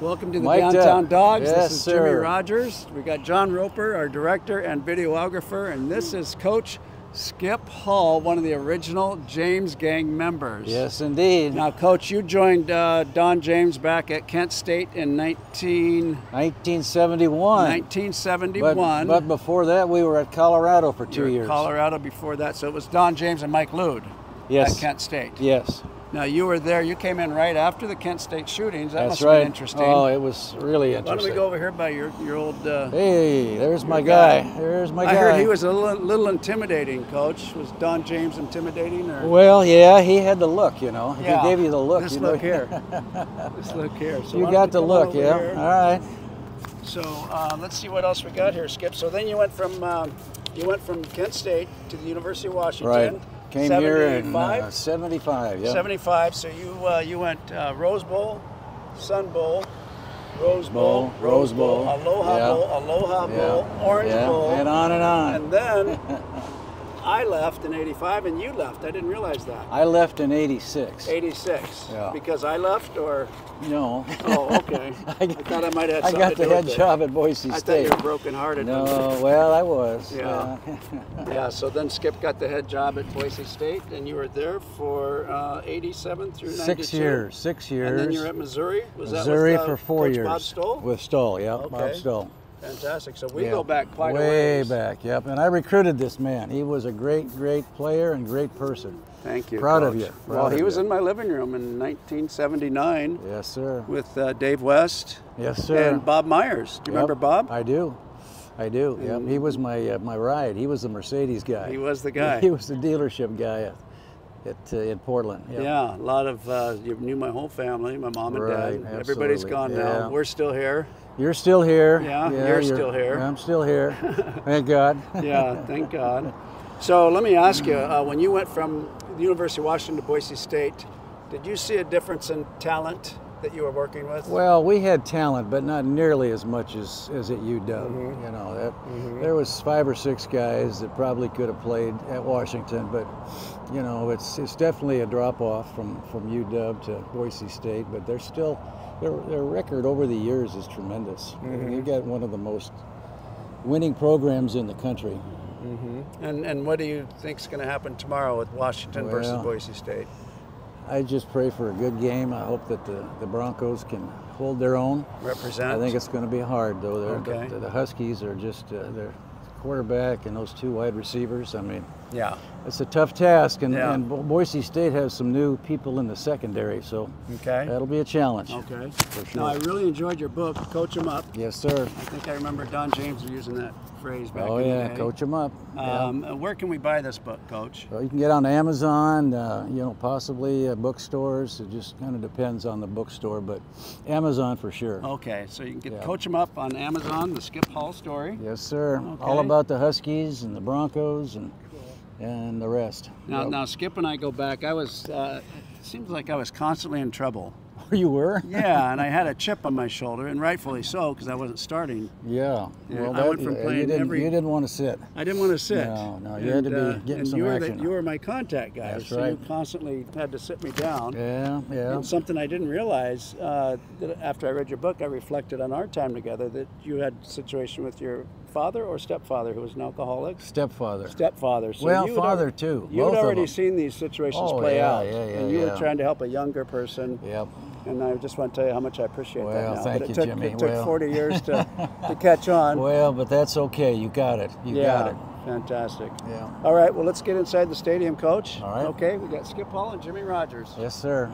Welcome to the Mic'd Downtown up. Dawgs. Yes, this is Jimmy. Rodgers. We got John Roper, our director and videographer, and this is Coach Skip Hall, one of the original James Gang members. Yes, indeed. Now, Coach, you joined uh, Don James back at Kent State in 19, 1971. 1971. But, but before that, we were at Colorado for two years. Colorado before that, so it was Don James and Mike Lude Yes. at Kent State. Yes. Now, you were there. You came in right after the Kent State shootings. That That's must right. been interesting. Oh, it was really interesting. Why don't we go over here by your, your old. Uh, Hey, there's my guy. guy. There's my I guy. I heard he was a little, little intimidating, Coach. Was Don James intimidating? Or? Well, yeah, he had the look, you know. Yeah. He gave you the look. This you know. look here. This look here. So you got the look, yeah. here? All right. So uh, let's see what else we got here, Skip. So then you went from um, you went from Kent State to the University of Washington. Right. Came here in 75? uh, 75, yeah. 75. So you uh, you went uh, Rose Bowl, Sun Bowl, Rose Bowl, Bowl, Rose Bowl. Aloha Yeah. Bowl, Aloha Yeah. Bowl, Orange yeah. Bowl, And on and on. and then I left in '85, and you left. I didn't realize that. I left in 86. 86. Yeah. Because I left, or No. oh, okay. I, thought I might have I got the head job at Boise State. I thought you were brokenhearted. No, well, I was. Yeah. Yeah. So then Skip got the head job at Boise State, and you were there for uh, 87 through 92. Six years. Six years. And then you're at Missouri. Was Missouri that with, uh, for four Coach years. Bob Stull? With Stull, yeah. Bob Okay. Stull. Fantastic. So we Yeah. go back quite a Way ways. back, yep. And I recruited this man. He was a great, great player and great person. Thank you. Proud of Coach. you. well, Proud he was you. in my living room in 1979 Yes, sir. with uh, Dave West Yes, sir. and Bob Myers. Do you Yep, remember Bob? I do. I do. Yep. He was my uh, my ride. He was the Mercedes guy. He was the guy. He was the dealership guy at, uh, in Portland. Yep. Yeah, a lot of uh, you knew my whole family, my mom and Right, dad. Everybody's gone now. We're still here. You're still here. Yeah, you're still here. I'm still here. Thank God. Yeah, thank God. So let me ask you: uh, when you went from the University of Washington to Boise State, did you see a difference in talent that you were working with? Well, we had talent, but not nearly as much as, as at UW. Mm-hmm. You know, that, there was five or six guys that probably could have played at Washington, but you know, it's it's definitely a drop off from, from UW to Boise State. But they're still their their record over the years is tremendous. Mm-hmm. Got one of the most winning programs in the country. And and what do you think is going to happen tomorrow with Washington versus Boise State? I just pray for a good game. I hope that the, the Broncos can hold their own. Represent. I think it's going to be hard, though. Okay. the, the Huskies are just uh, their quarterback and those two wide receivers. I mean, yeah. it's a tough task, and, Yeah. and Bo- Boise State has some new people in the secondary, so Okay. that'll be a challenge. Okay. For sure. Now I really enjoyed your book, Coach 'em Up. Yes, sir. I think I remember Don James using that phrase back Oh yeah, coach them up. Um, uh, Where can we buy this book, Coach? Well, you can get on Amazon, uh, you know, possibly uh, bookstores. It just kind of depends on the bookstore, but Amazon for sure. Okay, so you can get Yeah. Coach 'em Up on Amazon, the Skip Hall story. Yes, sir. All about the Huskies and the Broncos and and the rest. Now, Yep. now Skip and I go back. I was, uh, it seems like I was constantly in trouble. you were? Yeah, and I had a chip on my shoulder, and rightfully so, because I wasn't starting. Yeah. Yeah, Well, I went from playing you didn't, every- you didn't want to sit. I didn't want to sit. No, no, you had to be getting and some you were action. The, you were my contact guy, That's so you constantly had to sit me down. Yeah, yeah. And something I didn't realize uh, that after I read your book, I reflected on our time together that you had a situation with your father or stepfather who was an alcoholic. Stepfather. Stepfather. So Well, father, al- too, You had both of already seen these situations Oh, play yeah, out, yeah, yeah, and you were trying to help a younger person. Yep. And I just want to tell you how much I appreciate well, that. Well, thank but it you, took, Jimmy. It took well. 40 years to, to catch on. Well, but that's okay. You got it. You yeah, got it. Fantastic. Yeah. All right. Well, let's get inside the stadium, Coach. All right. Okay. We got Skip Hall and Jimmy Rodgers. Yes, sir.